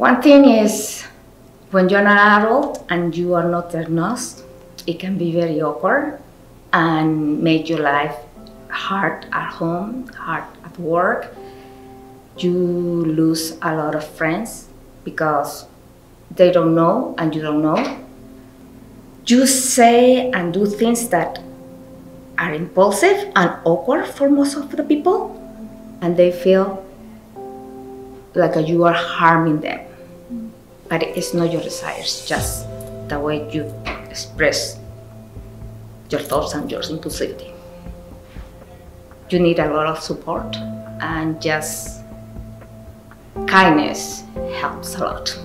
One thing is when you're an adult and you are not diagnosed, it can be very awkward and make your life hard at home, hard at work. You lose a lot of friends because they don't know and you don't know. You say and do things that are impulsive and awkward for most of the people, and they feel like you are harming them. But it's not your desires, just the way you express your thoughts and your impulsivity. You need a lot of support, and just kindness helps a lot.